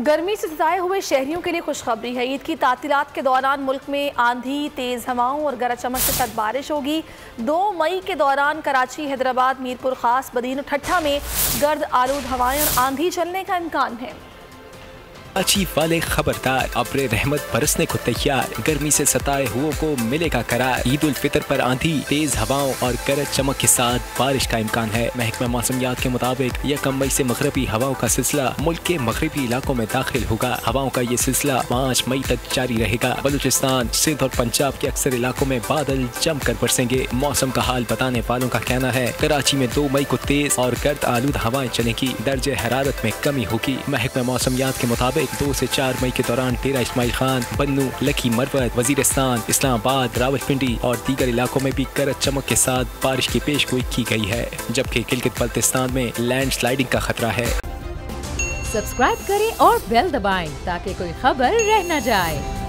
गर्मी से सताए हुए शहरियों के लिए खुशखबरी है। ईद की तातीलत के दौरान मुल्क में आंधी, तेज़ हवाओं और गरज चमक के साथ बारिश होगी। दो मई के दौरान कराची, हैदराबाद, मीरपुर, खास बदीन, ठट्ठा में गर्द आलूद हवाएँ और आंधी चलने का इम्कान है। कराची वाले खबरदार अब्र रहमत बरसने को तैयार। गर्मी से सताए हुओं को मिलेगा करार। ईद उल फितर पर आंधी, तेज हवाओं और गरज चमक के साथ बारिश का इम्कान है। महकमा मौसमियात के मुताबिक यकम मई से मगरबी हवाओं का सिलसिला मुल्क के मगरबी इलाकों में दाखिल होगा। हवाओं का ये सिलसिला पाँच मई तक जारी रहेगा। बलूचिस्तान, सिंध और पंजाब के अक्सर इलाकों में बादल जमकर बरसेंगे। मौसम का हाल बताने वालों का कहना है, कराची में दो मई को तेज और गर्द आलूद हवाएँ चलेंगी। दर्ज हरारत में कमी होगी। महकमा मौसमियात के मुताबिक मुताबिक दो से चार मई के दौरान डेरा इसमाइल खान, बन्नू, लकी मरवत वजीरस्तान इस्लामाबाद, रावलपिंडी और दीगर इलाकों में भी गरज चमक के साथ बारिश की पेश गोई की गई है, जबकि गिलगित बल्तिस्तान में लैंड स्लाइडिंग का खतरा है। सब्सक्राइब करें और बेल दबाएँ ताकि कोई खबर रह न जाए।